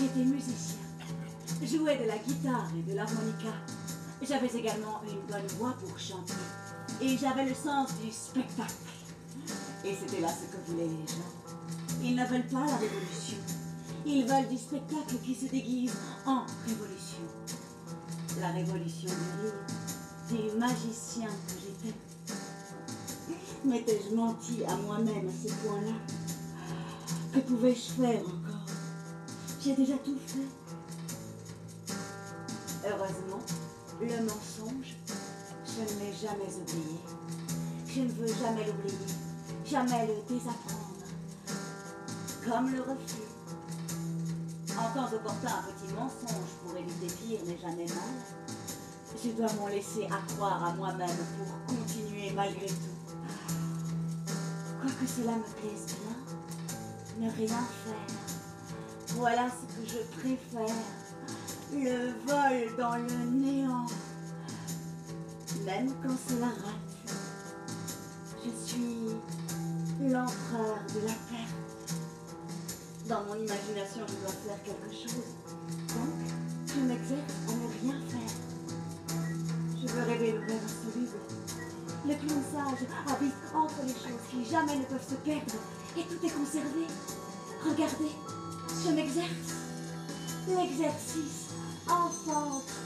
J'étais musicien. Jouais de la guitare et de l'harmonica. J'avais également une bonne voix pour chanter. Et j'avais le sens du spectacle. Et c'était là ce que voulaient les gens. Ils ne veulent pas la révolution. Ils veulent du spectacle qui se déguise en révolution. La révolution du rire, du magicien que j'étais. M'étais-je menti à moi-même à ce point-là? Que pouvais-je faire encore? J'ai déjà tout fait. Heureusement, le mensonge, je ne l'ai jamais oublié. Je ne veux jamais l'oublier, jamais le désapprendre. Comme le refus. En temps opportun, un petit mensonge pour éviter pire n'est jamais mal. Je dois m'en laisser accroire à moi-même pour continuer malgré tout. Quoique cela me plaise bien, ne rien faire. Voilà ce que je préfère. Le vol dans le néant. Même quand cela rate. Je suis l'empereur de la perte. Dans mon imagination, je dois faire quelque chose. Donc, je m'exerce à ne rien faire. Je veux rêver le rêve insoluble. Le clown sage habite entre les choses qui jamais ne peuvent se perdre et tout est L'exercice enfante l'art.